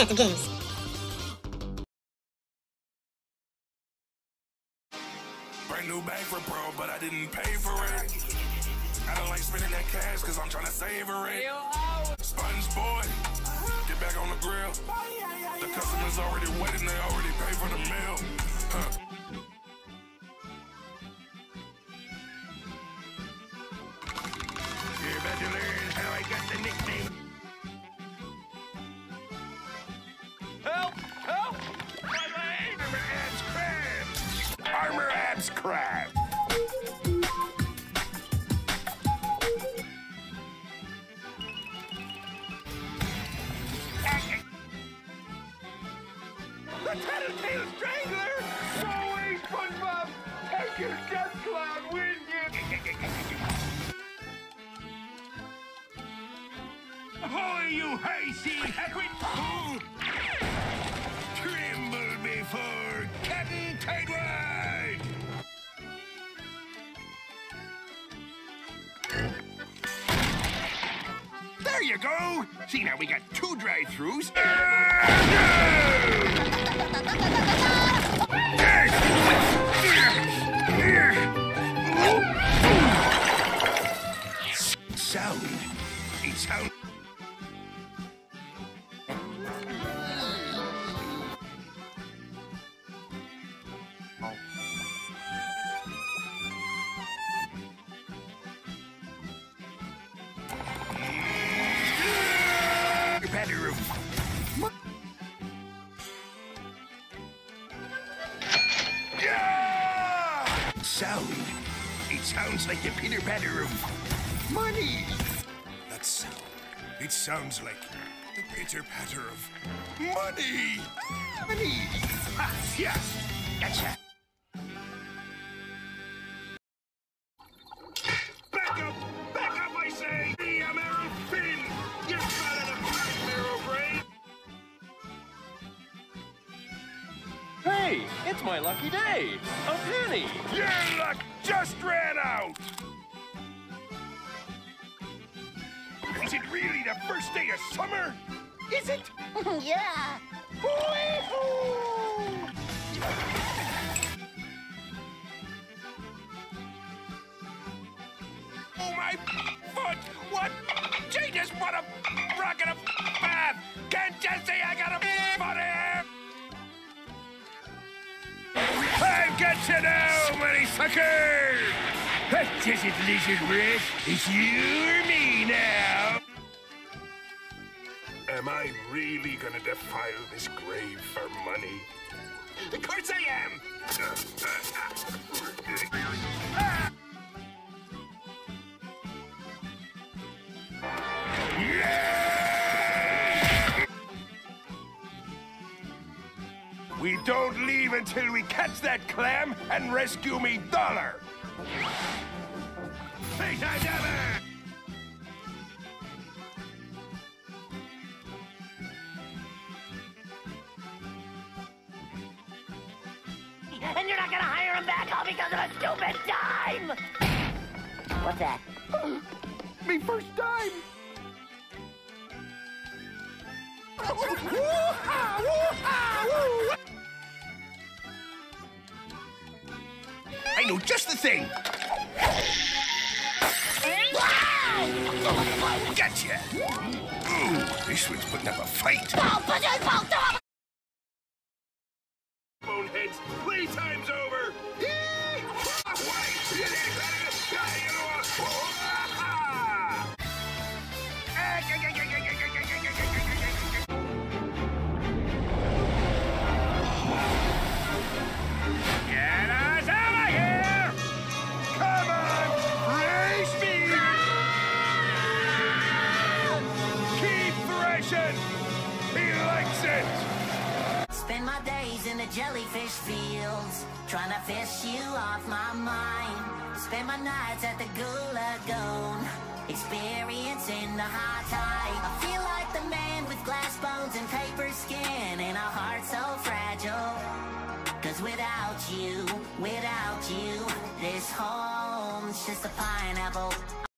Phantom Games. Brand new bag for pro, but I didn't pay for it. I don't like spending that cash cause I'm trying to savor it. Sponge boy, get back on the grill. The customers already waiting, they already paid for the meal. Huh. Abs Crab! The Tattletale Strangler! Always SpongeBob! Take your death cloud with you! Ahoy, you hayseed hackwit! You go! See, now we got two drive-thrus. Sound. It sounds like the pitter patter of money. That sound. It sounds like the pitter patter of money. Money. Ah, yes. Gotcha. Hey, it's my lucky day. A penny. Your luck just ran out! Is it really the first day of summer? Is it? yeah. Oh sucker! That isn't lizard breath. It's you or me now. Am I really gonna defile this grave for money? Of course I am! don't leave until we catch that clam and rescue me dollar! Face I never! And you're not gonna hire him back all because of a stupid dime! What's that? Me first time! I know just the thing! Oh, gotcha! Ooh, this one's putting up a fight! Boneheads, playtime's over! It! Spend my days in the jellyfish fields, trying to fish you off my mind. Spend my nights at the Goo Lagoon, experiencing the high tide. I feel like the man with glass bones and paper skin, and a heart so fragile. Cause without you, without you, this home's just a pineapple.